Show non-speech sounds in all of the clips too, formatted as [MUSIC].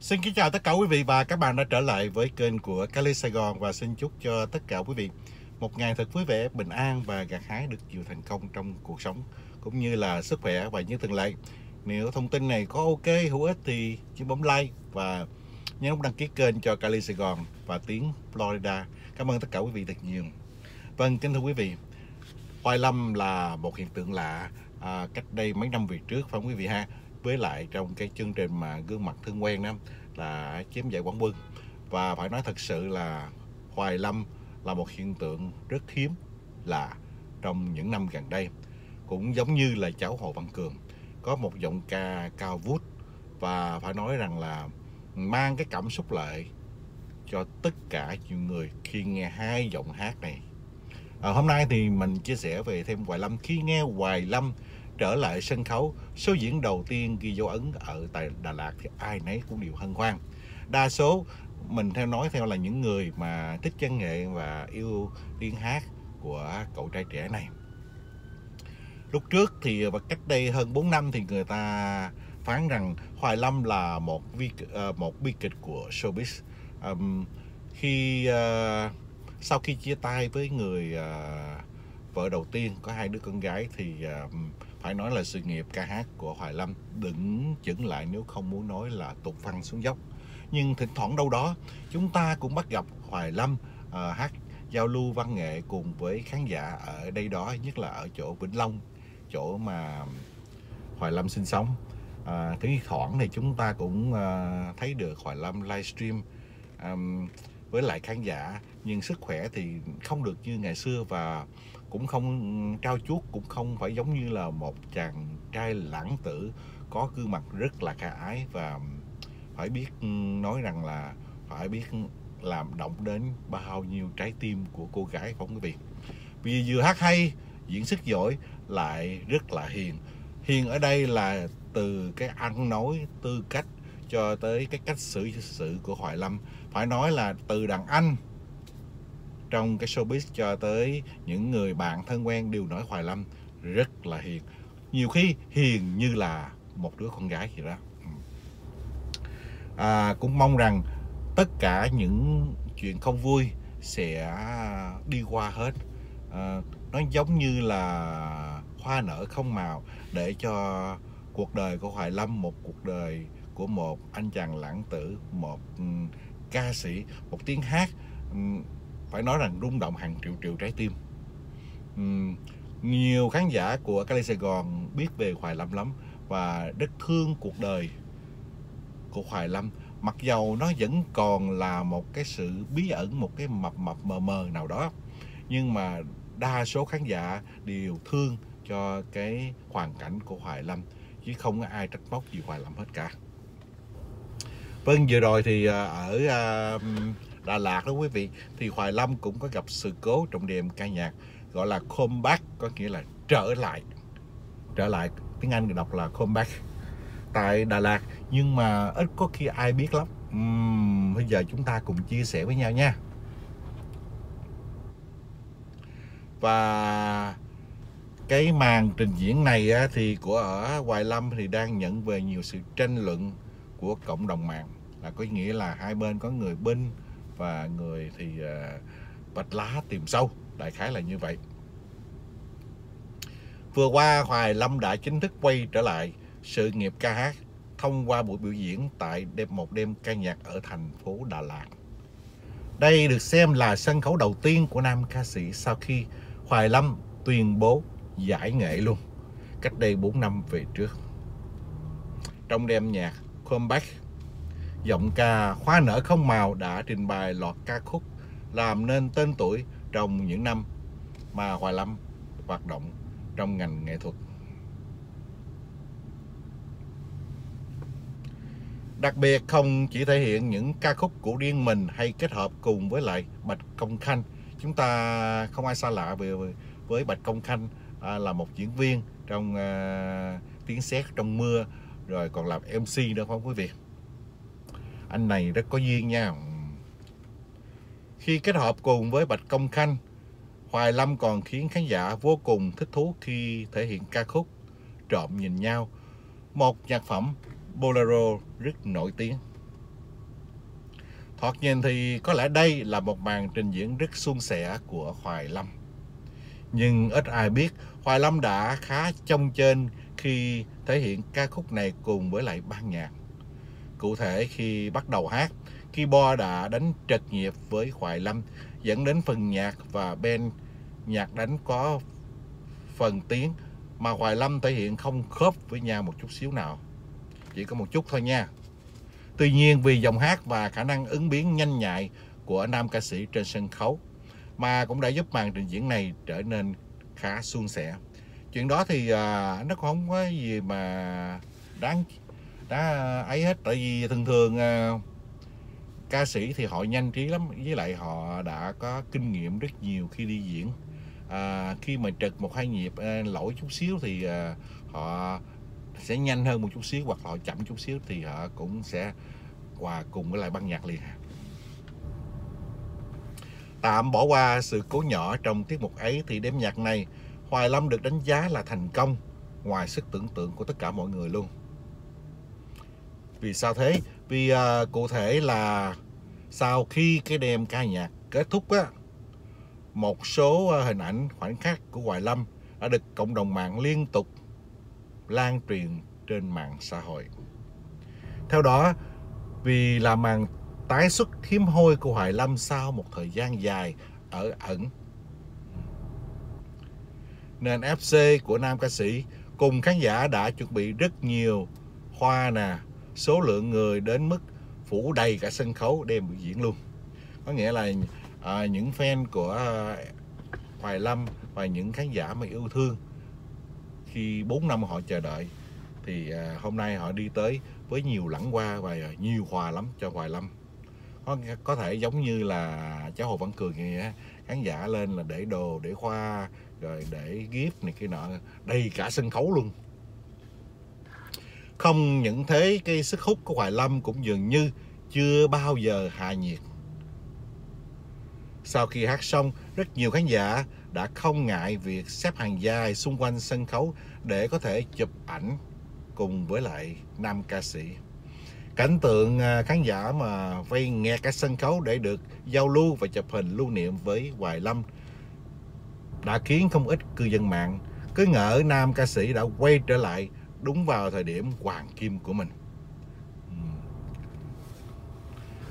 Xin kính chào tất cả quý vị và các bạn đã trở lại với kênh của Cali Sài Gòn và xin chúc cho tất cả quý vị một ngày thật vui vẻ, bình an và gặt hái được nhiều thành công trong cuộc sống cũng như là sức khỏe và như thường lệ. Nếu thông tin này có ok, hữu ích thì chỉ bấm like và nhớ đăng ký kênh cho Cali Sài Gòn và tiếng Florida. Cảm ơn tất cả quý vị thật nhiều. Vâng, kính thưa quý vị, Hoài Lâm là một hiện tượng lạ à, cách đây mấy năm về trước phải không quý vị ha? Với lại trong cái chương trình mà gương mặt thân quen đó là chiếm giải quán quân. Và phải nói thật sự là Hoài Lâm là một hiện tượng rất hiếm là trong những năm gần đây. Cũng giống như là cháu Hồ Văn Cường có một giọng ca cao vút và phải nói rằng là mang cái cảm xúc lại cho tất cả nhiều người khi nghe hai giọng hát này. À, hôm nay thì mình chia sẻ về thêm Hoài Lâm. Khi nghe Hoài Lâm trở lại sân khấu. Số diễn đầu tiên ghi dấu ấn ở tại Đà Lạt thì ai nấy cũng đều hân hoan. Đa số mình theo nói theo là những người mà thích chân nghệ và yêu tiếng hát của cậu trai trẻ này. Lúc trước thì và cách đây hơn 4 năm thì người ta phán rằng Hoài Lâm là một vi ờ, một bi kịch của showbiz. Um, khi uh, sau khi chia tay với người uh, vợ đầu tiên có hai đứa con gái thì uh, phải nói là sự nghiệp ca hát của Hoài Lâm đứng chững lại nếu không muốn nói là tụt phăng xuống dốc. Nhưng thỉnh thoảng đâu đó chúng ta cũng bắt gặp Hoài Lâm à, hát giao lưu văn nghệ cùng với khán giả ở đây đó nhất là ở chỗ Vĩnh Long chỗ mà Hoài Lâm sinh sống. À, thỉnh thoảng thì chúng ta cũng à, thấy được Hoài Lâm livestream à, với lại khán giả. Nhưng sức khỏe thì không được như ngày xưa và cũng không trao chuốt, cũng không phải giống như là một chàng trai lãng tử có gương mặt rất là khả ái và phải biết ừ, nói rằng là phải biết làm động đến bao nhiêu trái tim của cô gái không quý vị. Vì vừa hát hay, diễn xuất giỏi, lại rất là hiền. Hiền ở đây là từ cái ăn nói, tư cách cho tới cái cách xử sự của Hoài Lâm. Phải nói là từ đàn anh trong cái showbiz cho tới những người bạn thân quen đều nói Hoài Lâm rất là hiền. Nhiều khi hiền như là một đứa con gái vậy đó. Ừ. À, cũng mong rằng tất cả những chuyện không vui sẽ đi qua hết. À, nó giống như là hoa nở không màu để cho cuộc đời của Hoài Lâm một cuộc đời của một anh chàng lãng tử một ừ, ca sĩ một tiếng hát ừ, phải nói rằng rung động hàng triệu triệu trái tim. Uhm, nhiều khán giả của Cali Sài Gòn biết về Hoài Lâm lắm và rất thương cuộc đời của Hoài Lâm. Mặc dầu nó vẫn còn là một cái sự bí ẩn một cái mập mập mờ mờ nào đó nhưng mà đa số khán giả đều thương cho cái hoàn cảnh của Hoài Lâm chứ không có ai trách móc gì Hoài Lâm hết cả. Vâng vừa rồi thì à, ở uh, Đà Lạt đó quý vị. Thì Hoài Lâm cũng có gặp sự cố trong đêm ca nhạc gọi là comeback có nghĩa là trở lại. Trở lại tiếng Anh đọc là comeback tại Đà Lạt. Nhưng mà ít có khi ai biết lắm. Uhm, bây giờ chúng ta cùng chia sẻ với nhau nha. Và cái màn trình diễn này á, thì của ở Hoài Lâm thì đang nhận về nhiều sự tranh luận của cộng đồng mạng. Là có nghĩa là hai bên có người binh và người thì à, bạch lá tìm sâu đại khái là như vậy vừa qua Hoài Lâm đã chính thức quay trở lại sự nghiệp ca hát thông qua buổi biểu diễn tại đêm một đêm ca nhạc ở thành phố Đà Lạt. Đây được xem là sân khấu đầu tiên của nam ca sĩ sau khi Hoài Lâm tuyên bố giải nghệ luôn, cách đây 4 năm về trước. Trong đêm nhạc Comeback giọng ca Hoa nở không màu đã trình bày loạt ca khúc làm nên tên tuổi trong những năm mà Hoài Lâm hoạt động trong ngành nghệ thuật. Đặc biệt không chỉ thể hiện những ca khúc của riêng mình hay kết hợp cùng với lại Bạch Công Khanh. Chúng ta không ai xa lạ về với Bạch Công Khanh à, là một diễn viên trong à, tiếng sét trong mưa rồi còn làm MC nữa không quý vị anh này rất có duyên nha khi kết hợp cùng với Bạch Công Khanh, Hoài Lâm còn khiến khán giả vô cùng thích thú khi thể hiện ca khúc Trộm nhìn nhau, một nhạc phẩm bolero rất nổi tiếng Thoạt nhìn thì có lẽ đây là một màn trình diễn rất suôn sẻ của Hoài Lâm. Nhưng ít ai biết, Hoài Lâm đã khá trông trên khi thể hiện ca khúc này cùng với lại ban nhạc. Cụ thể khi bắt đầu hát, keyboard đã đánh trật nhịp với Hoài Lâm dẫn đến phần nhạc và bên nhạc đánh có phần tiếng mà Hoài Lâm thể hiện không khớp với nhau một chút xíu nào. Chỉ có một chút thôi nha. Tuy nhiên vì giọng hát và khả năng ứng biến nhanh nhạy của nam ca sĩ trên sân khấu mà cũng đã giúp màn trình diễn này trở nên khá suôn sẻ. Chuyện đó thì à, nó cũng không có gì mà đáng đã ấy hết. Tại vì thường thường à, ca sĩ thì họ nhanh trí lắm với lại họ đã có kinh nghiệm rất nhiều khi đi diễn. À, khi mà trật một hai nhịp à, lỗi chút xíu thì à, họ sẽ nhanh hơn một chút xíu hoặc họ chậm chút xíu thì họ cũng sẽ hòa cùng với lại ban nhạc liền. Tạm bỏ qua sự cố nhỏ trong tiết mục ấy thì đêm nhạc này Hoài Lâm được đánh giá là thành công ngoài sức tưởng tượng của tất cả mọi người luôn vì sao thế vì à, cụ thể là sau khi cái đêm ca nhạc kết thúc á một số à, hình ảnh khoảnh khắc của Hoài Lâm đã được cộng đồng mạng liên tục lan truyền trên mạng xã hội. Theo đó, vì là màn tái xuất hiếm hoi của Hoài Lâm sau một thời gian dài ở ẩn, nên FC của nam ca sĩ cùng khán giả đã chuẩn bị rất nhiều hoa nè, số lượng người đến mức phủ đầy cả sân khấu đêm biểu diễn luôn. Có nghĩa là à, những fan của à, Hoài Lâm và những khán giả mà yêu thương khi 4 năm họ chờ đợi thì à, hôm nay họ đi tới với nhiều lẳng qua và nhiều quà lắm cho Hoài Lâm có, có thể giống như là cháu Hồ Văn Cường vậy á khán giả lên là để đồ để hoa rồi để gift này kia nọ đầy cả sân khấu luôn không những thế, cái sức hút của Hoài Lâm cũng dường như chưa bao giờ hạ nhiệt sau khi hát xong, rất nhiều khán giả đã không ngại việc xếp hàng dài xung quanh sân khấu để có thể chụp ảnh cùng với lại nam ca sĩ. Cảnh tượng à, khán giả mà vây nghe cả sân khấu để được giao lưu và chụp hình lưu niệm với Hoài Lâm đã khiến không ít cư dân mạng cứ ngỡ nam ca sĩ đã quay trở lại đúng vào thời điểm hoàng kim của mình.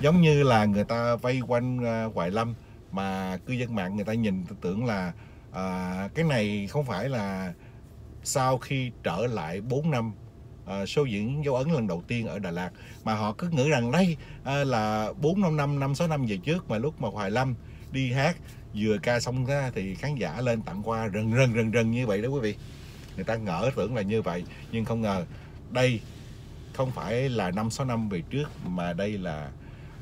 Giống như là người ta vây quanh à, Hoài Lâm mà cư dân mạng người ta nhìn tưởng là à, cái này không phải là sau khi trở lại 4 năm à, show diễn dấu ấn lần đầu tiên ở Đà Lạt mà họ cứ nghĩ rằng đây à, là 4 năm năm năm sáu năm về trước mà lúc mà Hoài Lâm đi hát vừa ca xong ra thì khán giả lên tặng hoa rần rần rần rần như vậy đó quý vị người ta ngỡ tưởng là như vậy nhưng không ngờ đây không phải là năm sáu năm về trước mà đây là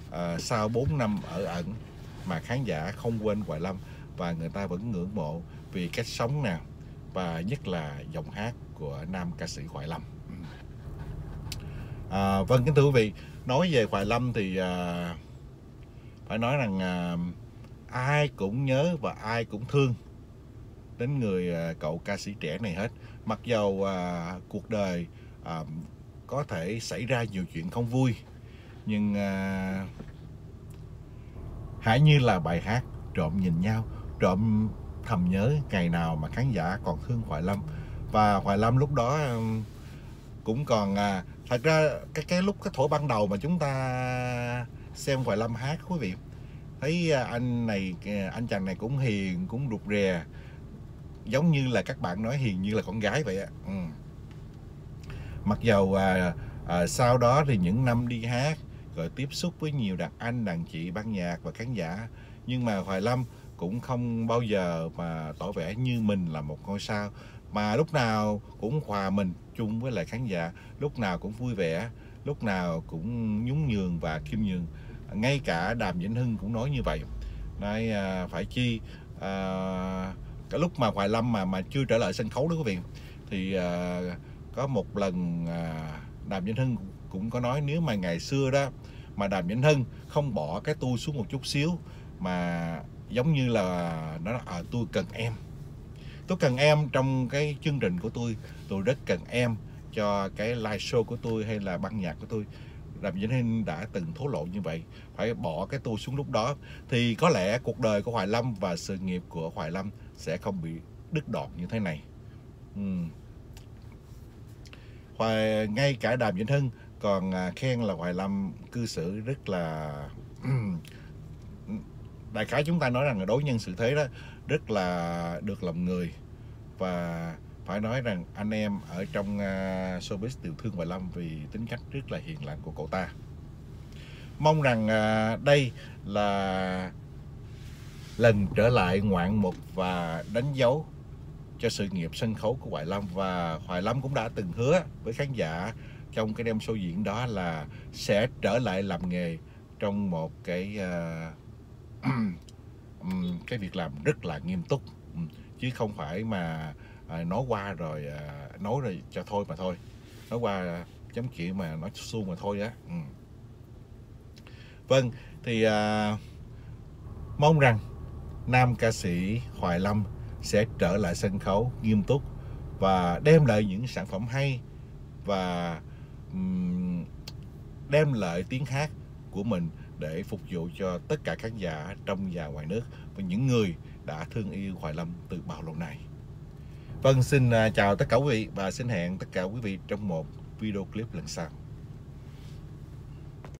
uh, sau 4 năm ở ẩn mà khán giả không quên Hoài Lâm và người ta vẫn ngưỡng mộ vì cách sống nào và nhất là giọng hát của nam ca sĩ Hoài Lâm. À, vâng kính thưa quý vị, nói về Hoài Lâm thì à, phải nói rằng à, ai cũng nhớ và ai cũng thương đến người à, cậu ca sĩ trẻ này hết. Mặc dầu à, cuộc đời à, có thể xảy ra nhiều chuyện không vui, nhưng à, hãy như là bài hát trộm nhìn nhau. Trộm thầm nhớ ngày nào mà khán giả còn thương Hoài Lâm. Và Hoài Lâm lúc đó à, cũng còn à, thật ra cái cái lúc cái thổi ban đầu mà chúng ta xem Hoài Lâm hát quý vị thấy à, anh này anh chàng này cũng hiền cũng rụt rè giống như là các bạn nói hiền như là con gái vậy á. Ừ. mặc dầu à, à, sau đó thì những năm đi hát rồi tiếp xúc với nhiều đàn anh đàn chị ban nhạc và khán giả nhưng mà Hoài Lâm cũng không bao giờ mà tỏ vẻ như mình là một ngôi sao mà lúc nào cũng hòa mình chung với lại khán giả lúc nào cũng vui vẻ lúc nào cũng nhún nhường và khiêm nhường. Ngay cả đàm vĩnh hưng cũng nói như vậy. Nói à, phải chi à, cái lúc mà hoài lâm mà mà chưa trở lại sân khấu đó quý vị thì à, có một lần à, đàm vĩnh hưng cũng có nói nếu mà ngày xưa đó mà đàm vĩnh hưng không bỏ cái tôi xuống một chút xíu mà giống như là nó à, ờ, tôi cần em. Tôi cần em trong cái chương trình của tôi tôi rất cần em cho cái live show của tôi hay là ban nhạc của tôi. Đàm Vĩnh Hưng đã từng thố lộ như vậy phải bỏ cái tôi xuống lúc đó. Thì có lẽ cuộc đời của Hoài Lâm và sự nghiệp của Hoài Lâm sẽ không bị đứt đoạn như thế này. Uhm. Hoài, ngay cả Đàm Vĩnh Hưng còn à, khen là Hoài Lâm cư xử rất là [CLEARS THROAT] đại khái chúng ta nói rằng là đối nhân xử thế đó rất là được lòng người. Và phải nói rằng anh em ở trong uh, showbiz đều thương Hoài Lâm vì tính cách rất là hiền lành của cậu ta. Mong rằng uh, đây là lần trở lại ngoạn mục và đánh dấu cho sự nghiệp sân khấu của Hoài Lâm. Và Hoài Lâm cũng đã từng hứa với khán giả trong cái đêm show diễn đó là sẽ trở lại làm nghề trong một cái [CLEARS THROAT] uh, cái việc làm rất là nghiêm túc. Chứ không phải mà ờ, nói qua rồi ờ, nói rồi cho thôi mà thôi. Nói qua chấm chuyện mà nói suông mà thôi á. Ừ. vâng thì uh, mong rằng nam ca sĩ Hoài Lâm sẽ trở lại sân khấu nghiêm túc và đem lại những sản phẩm hay và um, đem lại tiếng hát của mình để phục vụ cho tất cả khán giả trong và ngoài nước và những người đã thương yêu Hoài Lâm từ bao lâu nay. Vâng, xin à, chào tất cả quý vị và xin hẹn tất cả quý vị trong một video clip lần sau.